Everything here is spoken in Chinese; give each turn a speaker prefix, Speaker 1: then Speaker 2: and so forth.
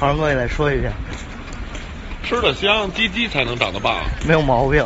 Speaker 1: 好，哥，你来说一遍。
Speaker 2: 吃的香，鸡鸡才能长得棒。
Speaker 1: 没有毛病。